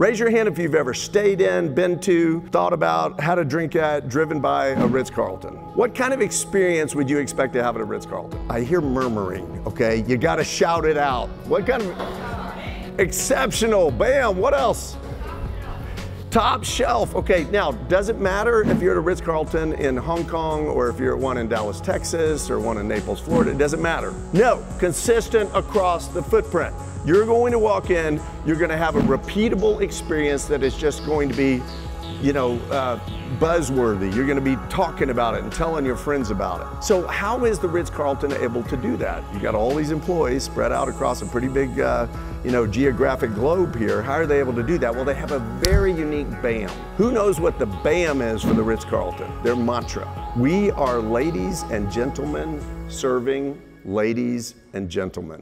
Raise your hand if you've ever stayed in, been to, thought about, had a drink at, driven by a Ritz Carlton. What kind of experience would you expect to have at a Ritz Carlton? I hear murmuring, okay? You gotta shout it out. What kind of. Exceptional, bam, what else? Top shelf. Okay, now, does it matter if you're at a Ritz Carlton in Hong Kong or if you're at one in Dallas, Texas or one in Naples, Florida? It doesn't matter. No, consistent across the footprint. You're going to walk in, you're going to have a repeatable experience that is just going to be, you know, uh, buzzworthy. You're going to be talking about it and telling your friends about it. So, how is the Ritz Carlton able to do that? You got all these employees spread out across a pretty big, uh, you know, geographic globe here. How are they able to do that? Well, they have a very unique BAM. Who knows what the BAM is for the Ritz Carlton? Their mantra. We are ladies and gentlemen serving ladies and gentlemen.